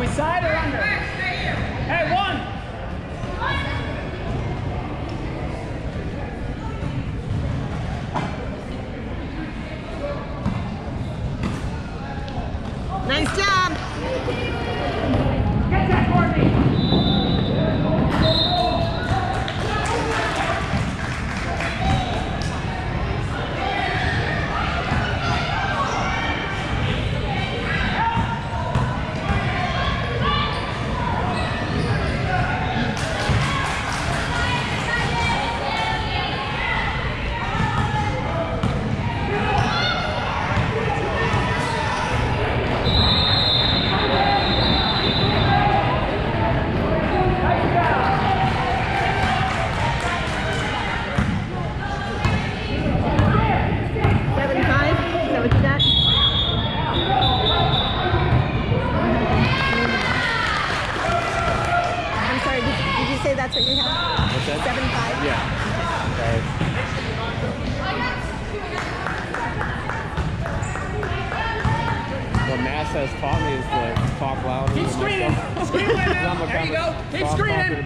we side or under? Hey, one. Nice job. Get that, Courtney. Seven five. Is that what you got? I'm sorry. Did, did you say that's what you have? What's that? Seven five. Yeah. Okay. What Mass has taught me is to talk loud. Keep screening. Screen right now. There you go. Keep screening.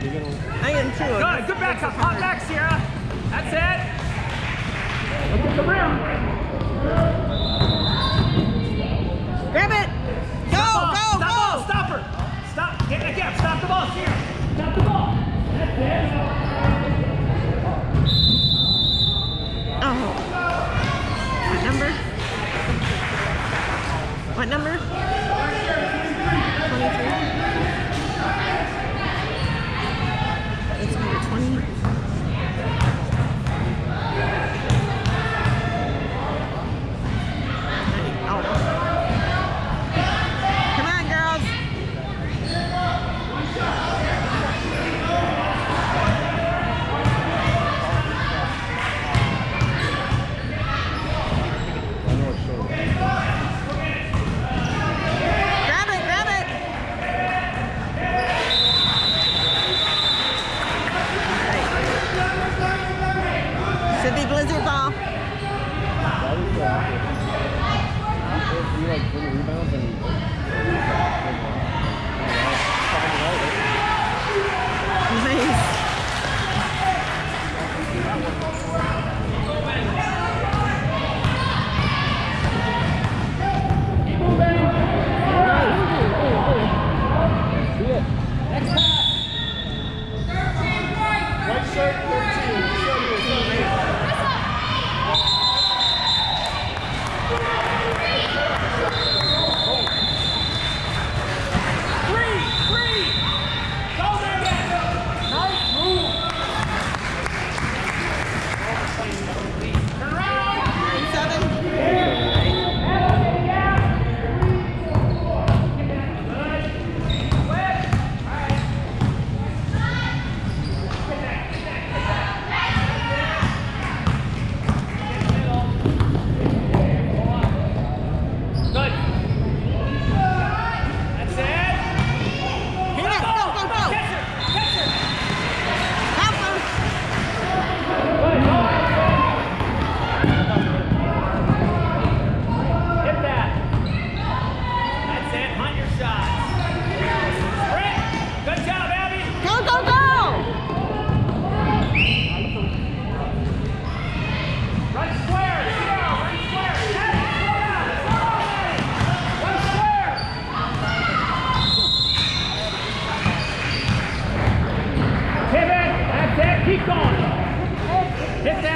I am too. Good. Good back up. Hop back, Sierra. That's it. Look at the rim. Grab it. Go, Ball. go, Stop go. ball. Stop her. Stop. Get it again. Stop the ball, Sierra. That's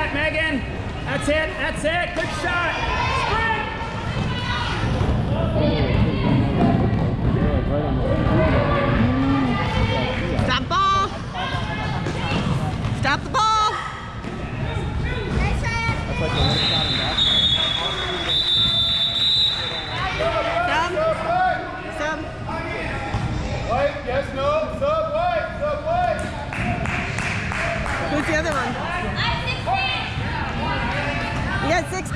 Hit that, Megan. That's it. That's it. Good shot. Sprint. Yeah, right on the ball. Stop the ball. That's like the one shot in basketball. Sub. Sub, white. Sub. White, yes, no. Sub, white. Sub, white. Who's the other one? You got six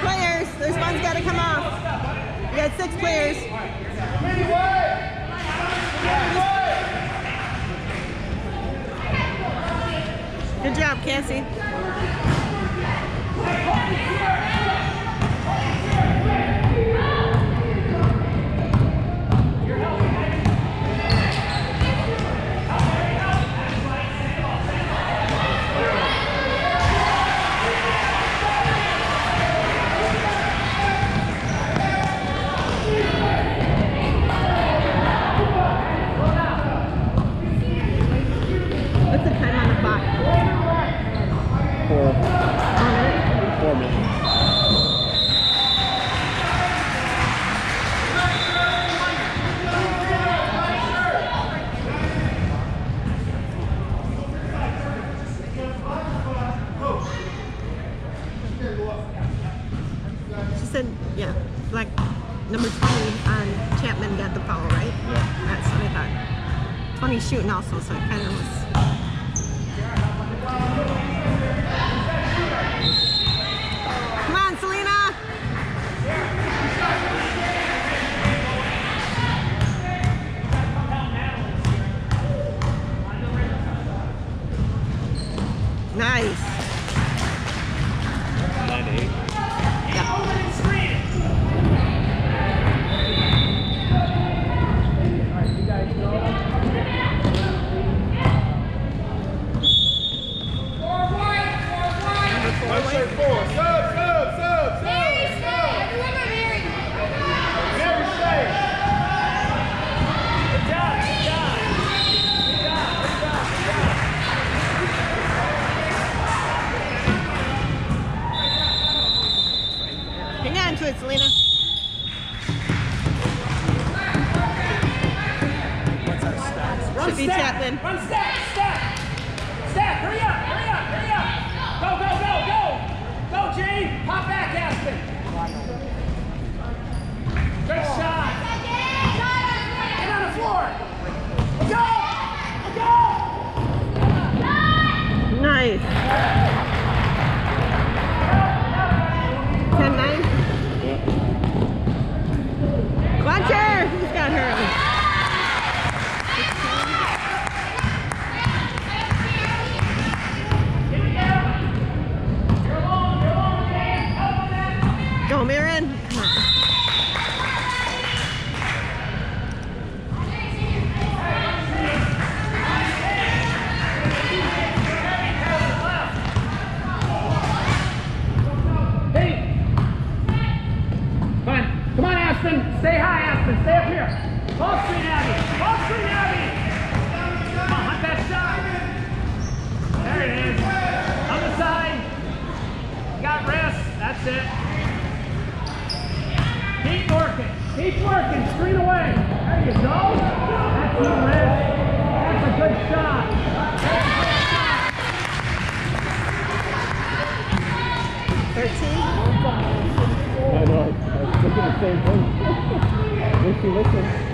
This one's got to come off. You got six players. Good job, Cassie. 20 shooting also, so it kind of was. To it, Selena. Run Should be step. Chapman. Run step, step. Step, hurry up, hurry up, hurry up. Go, go, go, go. Go, Jane. Pop back, Aspen. Good shot. Stay up here. Ball screen, Abby. Ball screen, Abby. Come on, hunt that shot. There it is. On the side. You got rest. That's it. Keep working. Keep working. Screen away. There you go. That's you, Liz. That's a good shot. 13. I know. I was thinking the same thing. Lucy, listen.